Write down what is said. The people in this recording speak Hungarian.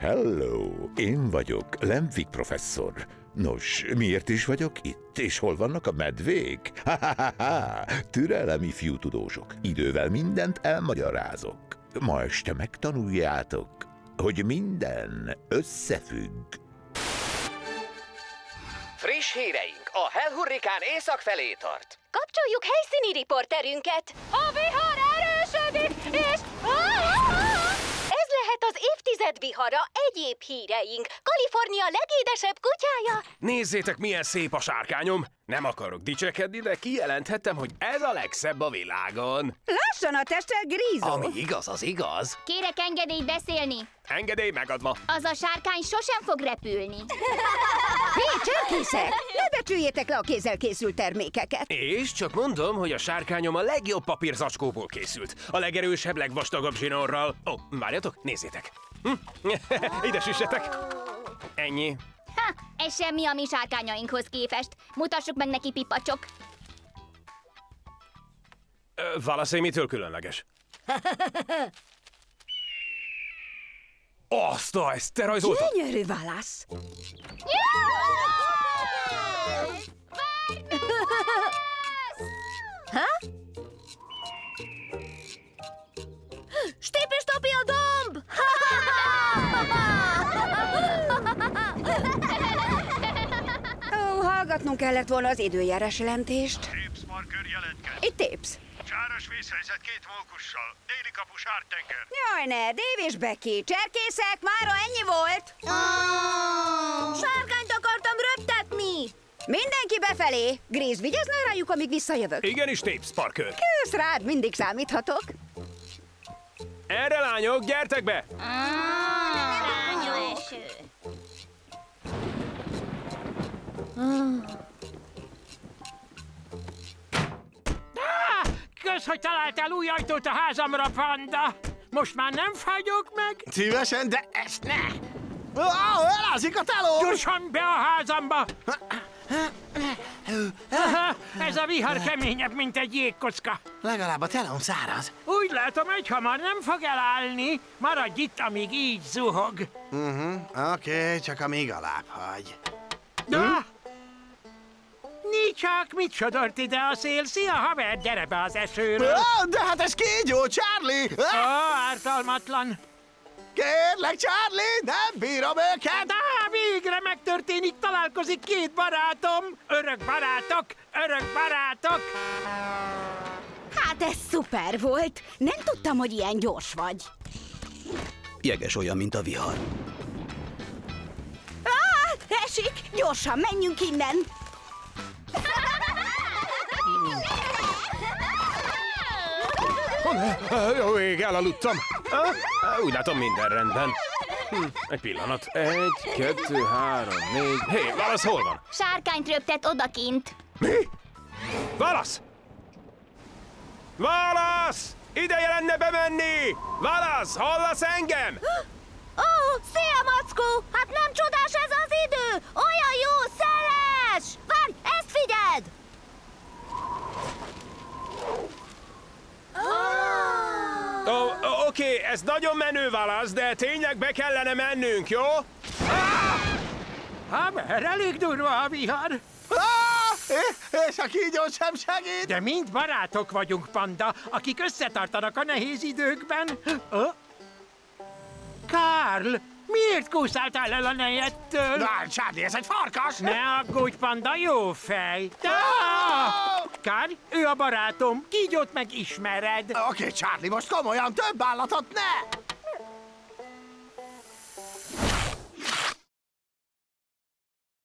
Hello, én vagyok, Lemvik professzor. Nos, miért is vagyok itt, és hol vannak a medvék? Ha-ha-ha-ha! Türelem, ifjú tudósok. Idővel mindent elmagyarázok. Ma este megtanuljátok, hogy minden összefügg. Friss híreink! A Hellhurrikán észak felé tart. Kapcsoljuk helyszíni riporterünket! A vihar erősödik, az évtized vihara, egyéb híreink. Kalifornia legédesebb kutyája. Nézzétek, milyen szép a sárkányom! Nem akarok dicsekedni, de kijelenthetem, hogy ez a legszebb a világon. Lassan a testel grízó. Ami igaz, az igaz. Kérek engedélyt beszélni. Engedély megadva. Az a sárkány sosem fog repülni. Hé, cserkészek! Ne becsüljétek le a kézzel készült termékeket. És csak mondom, hogy a sárkányom a legjobb papírzacskóból készült. A legerősebb, legvastagabb zsinórral. Ó, oh, várjatok, nézzétek. Hm? Ide süssetek. Ennyi. Ha, ez semmi a mi sárkányainkhoz képest. Mutassuk meg neki, pipacsok. Ö, Válaszai mitől különleges? Azt a, ezt te rajzoltad? Gyönyörű válasz. Stipi, hallgatnunk kellett volna az időjárás jelentést. Tépsz Markör jelentkezik. Itt tépsz. Csáros vízhelyzet két mókussal. Déli kapu sártenger. Jaj, ne, Dév és Becky, cserkészek, mára ennyi volt. Sárkányt akartam röptetni! Mindenki befelé. Gríz, vigyáznál rájuk, amíg visszajövök. Igenis, Tapes Parker. Kösz rád, mindig számíthatok. Erre lányok, gyertek be! Rányó eső. Kösz, hogy találtál új ajtót a házamra, panda! Most már nem fagyok meg? Szívesen, de ezt ne! Ó, elázik a teló! Gyorsan be a házamba! Aha, ez a vihar keményebb, mint egy jégkocka. Legalább a telón száraz. Úgy látom, hogy hamar nem fog elállni. Maradj itt, amíg így zuhog. Oké, csak amíg alább hagy. De? Nicsak, mit sodort ide a szél? Szia, haver, gyere be az esőről. Ó, de hát ez kígyó, Charlie! Ó, Ah, ártalmatlan. Kérlek, Charlie, nem bírom őket! De végre megtörténik, találkozik két barátom. Örök barátok, örök barátok. Hát ez szuper volt. Nem tudtam, hogy ilyen gyors vagy. Jeges olyan, mint a vihar. Á, esik! Gyorsan, menjünk innen! Jó ég, elaludtam. Ah, ah, Úgy látom, minden rendben. Hm, egy pillanat. Egy, kettő, három, négy... Hé, válasz hol van? Sárkányt röptett odakint. Mi? Válasz! Válasz! Ideje lenne bemenni! Válasz! Hallasz engem? Ó, szia, mackó! Hát nem csodás ez az idő! Olyan jó, szeles! Várj, ezt figyeld! Ó, Oké, ez nagyon menő válasz, de tényleg be kellene mennünk, jó? Haver, elég durva a vihar. Ah, és a kígyó sem segít! De mind barátok vagyunk, panda, akik összetartanak a nehéz időkben. Karl, miért kúszáltál el a nejettől? Charlie, ez egy farkas! Ne aggódj, panda, jó fej. De... Karl, ő a barátom, kígyót meg ismered. Oké, Charlie, most komolyan több állatot ne!